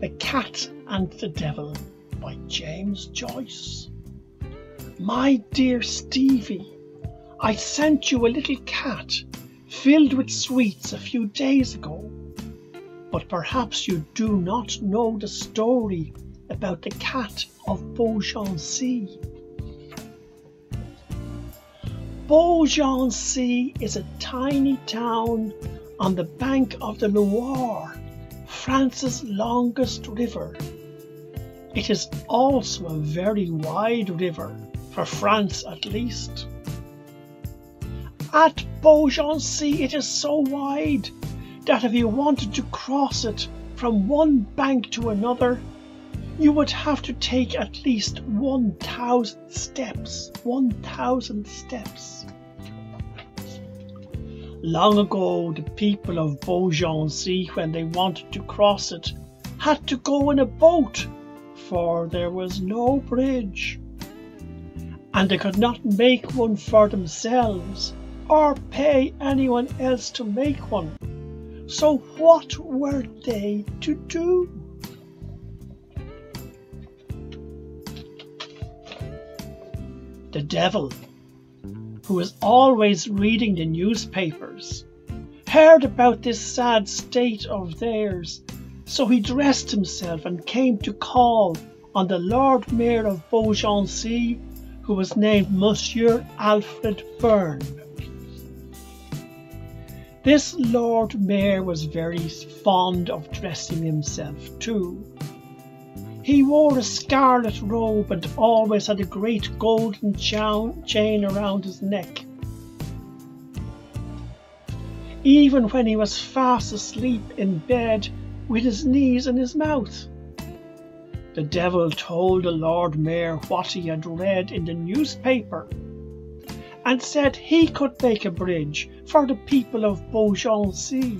The Cat and the Devil by James Joyce. My dear Stevie, I sent you a little cat filled with sweets a few days ago, but perhaps you do not know the story about the cat of Beaugency. Beaugency is a tiny town on the bank of the Loire, France's longest river. It is also a very wide river, for France at least. At Beaugency it is so wide that if you wanted to cross it from one bank to another, you would have to take at least 1,000 steps. 1,000 steps. Long ago, the people of Beaugency, when they wanted to cross it, had to go in a boat, for there was no bridge. And they could not make one for themselves, or pay anyone else to make one. So what were they to do? The devil who was always reading the newspapers, heard about this sad state of theirs, so he dressed himself and came to call on the Lord Mayor of Beaugency, who was named Monsieur Alfred Byrne. This Lord Mayor was very fond of dressing himself too. He wore a scarlet robe and always had a great golden chain around his neck. Even when he was fast asleep in bed with his knees in his mouth. The devil told the Lord Mayor what he had read in the newspaper and said he could make a bridge for the people of Beaugency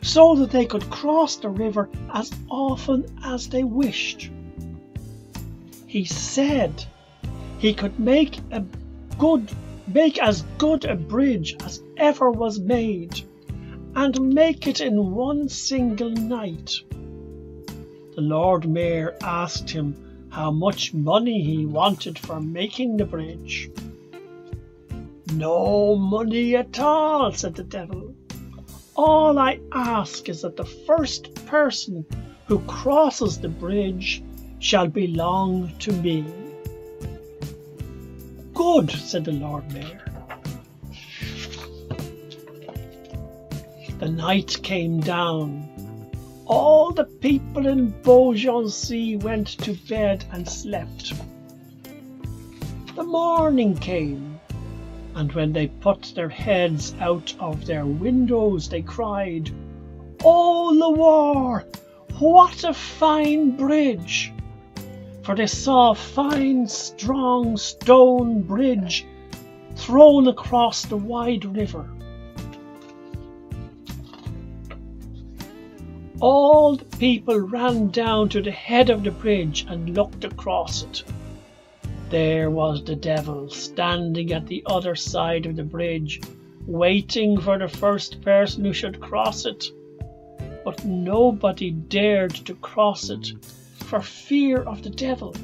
so that they could cross the river as often as they wished. He said he could make a good make as good a bridge as ever was made and make it in one single night. The Lord Mayor asked him how much money he wanted for making the bridge. No money at all, said the devil. All I ask is that the first person who crosses the bridge shall belong to me. Good, said the Lord Mayor. The night came down. All the people in Beaugency went to bed and slept. The morning came, and when they put their heads out of their windows, they cried, Oh, Loire, what a fine bridge! for they saw a fine, strong stone bridge thrown across the wide river. All the people ran down to the head of the bridge and looked across it. There was the devil standing at the other side of the bridge, waiting for the first person who should cross it. But nobody dared to cross it for fear of the devil.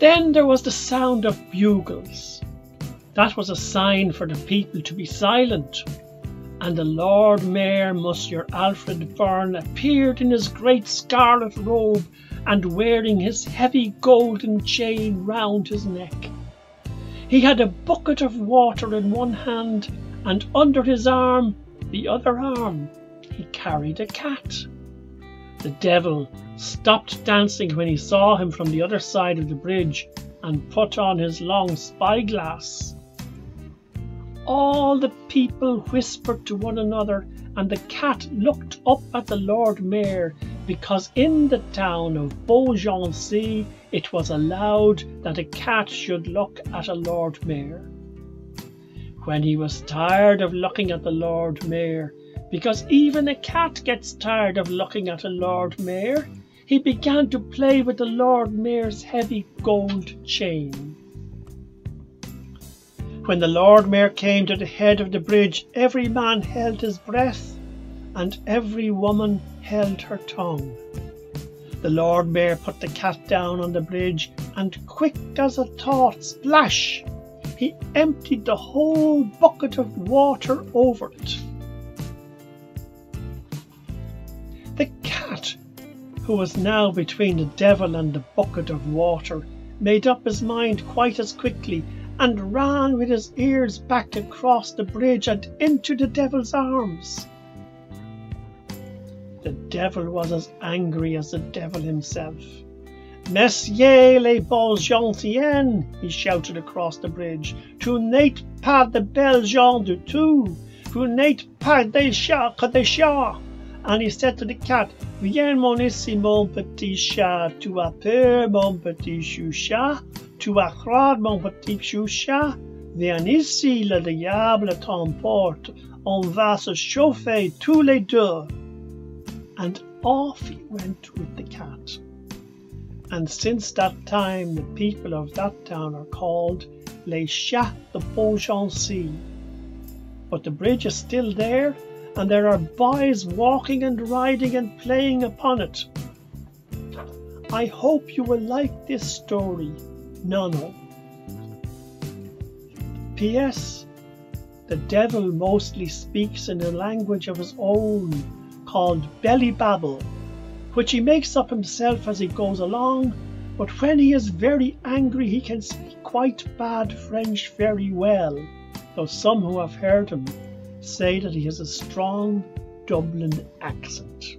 Then there was the sound of bugles. That was a sign for the people to be silent. And the Lord Mayor, Monsieur Alfred Byrne, appeared in his great scarlet robe and wearing his heavy golden chain round his neck. He had a bucket of water in one hand, and under his arm, the other arm, he carried a cat. The devil stopped dancing when he saw him from the other side of the bridge and put on his long spyglass. All the people whispered to one another, and the cat looked up at the Lord Mayor because in the town of Beaugency it was allowed that a cat should look at a Lord Mayor. When he was tired of looking at the Lord Mayor, because even a cat gets tired of looking at a Lord Mayor, he began to play with the Lord Mayor's heavy gold chain. When the Lord Mayor came to the head of the bridge, every man held his breath and every woman held her tongue. The Lord Mayor put the cat down on the bridge, and quick as a thought, splash! He emptied the whole bucket of water over it. The cat, who was now between the devil and the bucket of water, made up his mind quite as quickly and ran with his ears back across the bridge and into the devil's arms. The devil was as angry as the devil himself. Messieurs les beaux gentilshommes, he shouted across the bridge, tu n'êtes pas de belles gens du tout, vous n'êtes pas des chats que des chats. And he said to the cat, Viens mon ici mon petit chat, tu as peur mon petit chouchat, tu as froid mon petit chouchat, viens ici le diable t'emporte, on va se chauffer tous les deux and off he went with the cat. And since that time, the people of that town are called Les Chats de Beaugency. But the bridge is still there, and there are boys walking and riding and playing upon it. I hope you will like this story, Nonno. P.S. The devil mostly speaks in a language of his own called Belly Babble, which he makes up himself as he goes along, but when he is very angry he can speak quite bad French very well, though some who have heard him say that he has a strong Dublin accent.